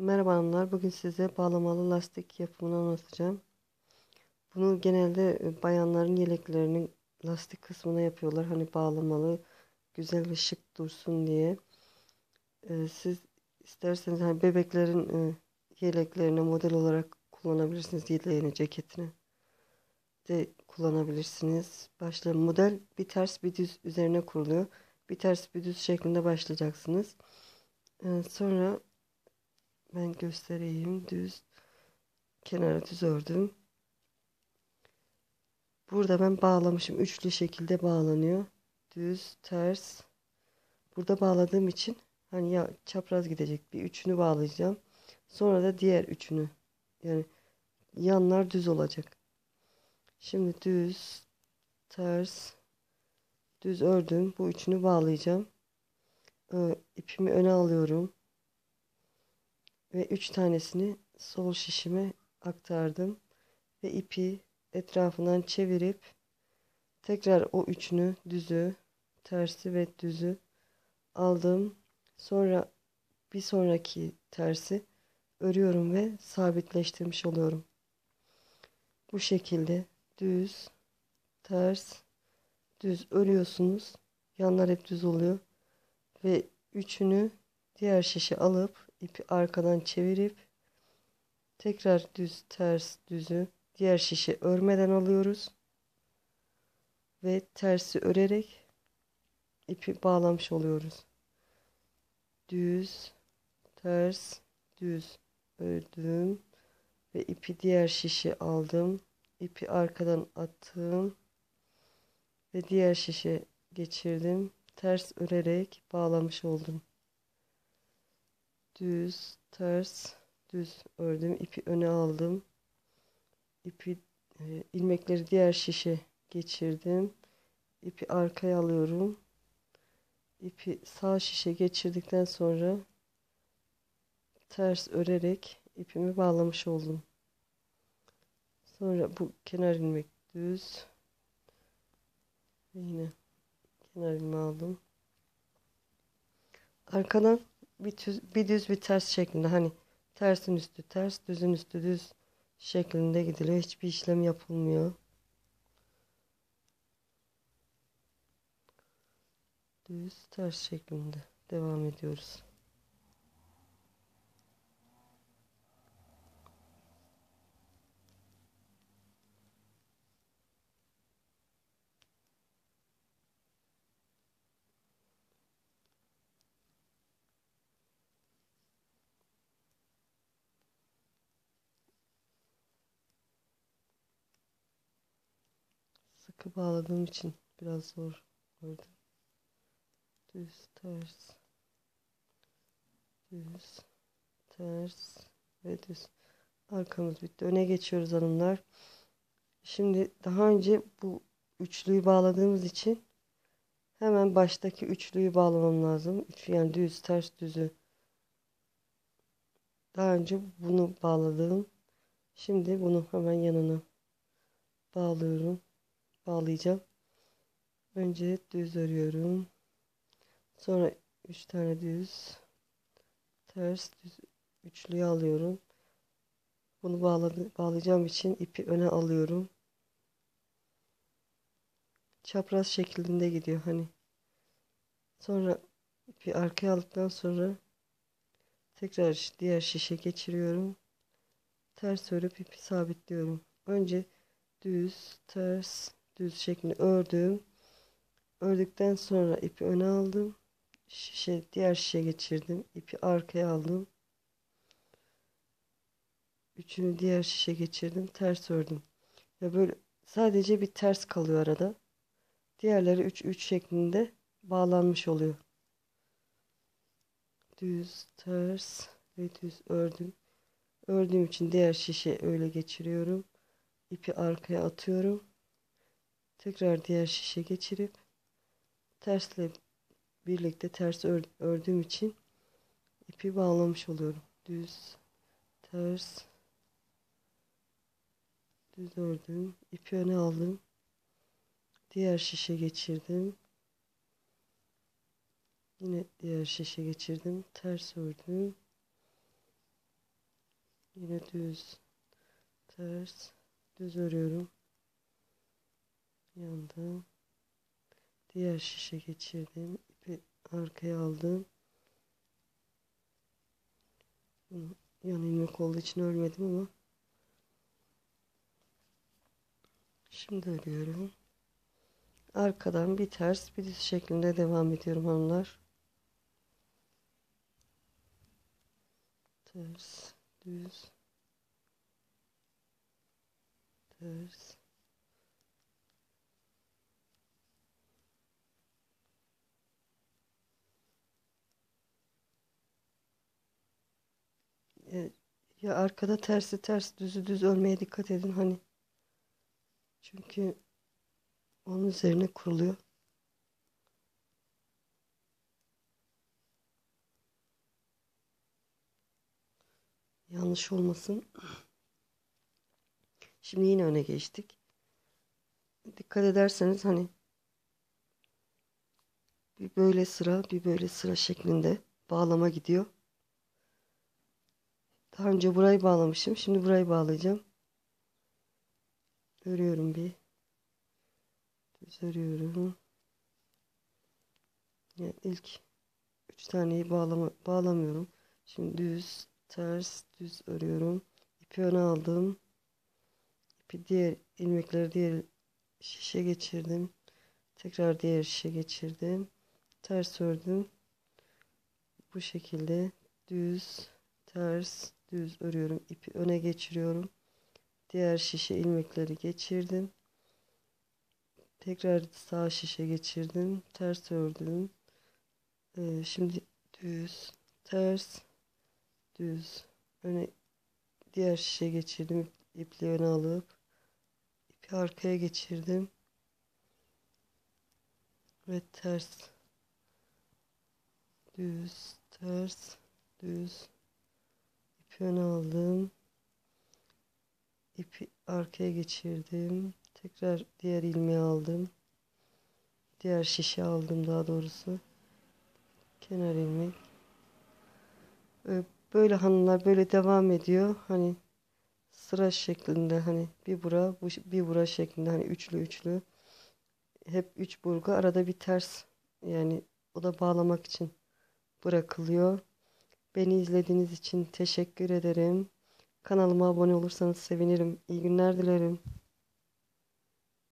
Merhaba hanımlar. Bugün size bağlamalı lastik yapımını anlatacağım. Bunu genelde e, bayanların yeleklerinin lastik kısmına yapıyorlar. Hani bağlamalı, güzel ve şık dursun diye. Ee, siz isterseniz hani bebeklerin e, yeleklerine model olarak kullanabilirsiniz. Yeleğini, ceketini de kullanabilirsiniz. Başla model bir ters bir düz üzerine kuruluyor. Bir ters bir düz şeklinde başlayacaksınız. Ee, sonra ben göstereyim. Düz kenara düz ördüm. Burada ben bağlamışım. Üçlü şekilde bağlanıyor. Düz, ters. Burada bağladığım için hani ya çapraz gidecek. Bir üçünü bağlayacağım. Sonra da diğer üçünü. Yani yanlar düz olacak. Şimdi düz, ters, düz ördüm. Bu üçünü bağlayacağım. Ee, ipimi öne alıyorum ve 3 tanesini sol şişime aktardım ve ipi etrafından çevirip tekrar o üçünü düzü tersi ve düzü aldım. Sonra bir sonraki tersi örüyorum ve sabitleştirmiş oluyorum. Bu şekilde düz ters düz örüyorsunuz. Yanlar hep düz oluyor. Ve üçünü diğer şişe alıp ipi arkadan çevirip tekrar düz ters düzü diğer şişe örmeden alıyoruz ve tersi örerek ipi bağlamış oluyoruz. Düz ters düz ördüm ve ipi diğer şişe aldım. ipi arkadan attım ve diğer şişe geçirdim. Ters örerek bağlamış oldum düz ters düz. Ördüm ipi öne aldım. İpi e, ilmekleri diğer şişe geçirdim. İpi arkaya alıyorum. İpi sağ şişe geçirdikten sonra ters örerek ipimi bağlamış oldum. Sonra bu kenar ilmek düz. Yine kenar ilmeği aldım. Arkadan bir düz, bir düz bir ters şeklinde hani tersin üstü ters düzün üstü düz şeklinde gidiliyor. Hiçbir işlem yapılmıyor. Düz ters şeklinde devam ediyoruz. Sıkı bağladığım için biraz zor gördüm. Düz, ters, düz, ters ve düz. Arkamız bitti. Öne geçiyoruz hanımlar. Şimdi daha önce bu üçlüyü bağladığımız için hemen baştaki üçlüyü bağlamam lazım. Üç, yani düz, ters, düzü. Daha önce bunu bağladım. Şimdi bunu hemen yanına bağlıyorum bağlayacağım. Önce düz örüyorum. Sonra 3 tane düz ters düz üçlüyü alıyorum. Bunu bağlayacağım için ipi öne alıyorum. Çapraz şeklinde gidiyor hani. Sonra ipi arkaya aldıktan sonra tekrar diğer şişe geçiriyorum. Ters örüp ipi sabitliyorum. Önce düz, ters, düz şeklinde ördüm. Ördükten sonra ipi öne aldım. Şişe, diğer şişe geçirdim. İpi arkaya aldım. Üçünü diğer şişe geçirdim. Ters ördüm. Ve böyle sadece bir ters kalıyor arada. Diğerleri 3 3 şeklinde bağlanmış oluyor. Düz, ters ve düz ördüm. Ördüğüm için diğer şişe öyle geçiriyorum. İpi arkaya atıyorum. Tekrar diğer şişe geçirip tersle birlikte ters ör, ördüğüm için ipi bağlamış oluyorum. Düz, ters, düz ördüm. ipi öne aldım. Diğer şişe geçirdim. Yine diğer şişe geçirdim. Ters ördüm. Yine düz, ters, düz örüyorum. Yandım. Diğer şişe geçirdim. İpi arkaya aldım. Bunu yan ilmek olduğu için örmedim ama şimdi örüyorum. Arkadan bir ters bir düz şeklinde devam ediyorum hanımlar. Ters, düz, ters, E, ya arkada tersi ters düzü düz örmeye dikkat edin hani. Çünkü onun üzerine kuruluyor. Yanlış olmasın. Şimdi yine öne geçtik. Dikkat ederseniz hani bir böyle sıra bir böyle sıra şeklinde bağlama gidiyor. Daha önce burayı bağlamışım. Şimdi burayı bağlayacağım. Örüyorum bir. Düz örüyorum. Yani ilk üç taneyi bağlama, bağlamıyorum. Şimdi düz, ters, düz örüyorum. İpi öne aldım. İpi diğer ilmekleri diğer şişe geçirdim. Tekrar diğer şişe geçirdim. Ters ördüm. Bu şekilde düz, ters, düz örüyorum. İpi öne geçiriyorum. Diğer şişe ilmekleri geçirdim. Tekrar sağ şişe geçirdim. Ters ördüm. Ee, şimdi düz, ters, düz. Öne diğer şişe geçirdim. İpliği öne alıp ipi arkaya geçirdim. Ve ters, düz, ters, düz. Öne aldım. İpi arkaya geçirdim. Tekrar diğer ilmeği aldım. Diğer şişe aldım daha doğrusu. Kenar ilmek. Böyle hanımlar böyle devam ediyor. Hani sıra şeklinde hani bir bura bir bura şeklinde hani üçlü üçlü. Hep üç burgu arada bir ters yani o da bağlamak için bırakılıyor. Beni izlediğiniz için teşekkür ederim. Kanalıma abone olursanız sevinirim. İyi günler dilerim.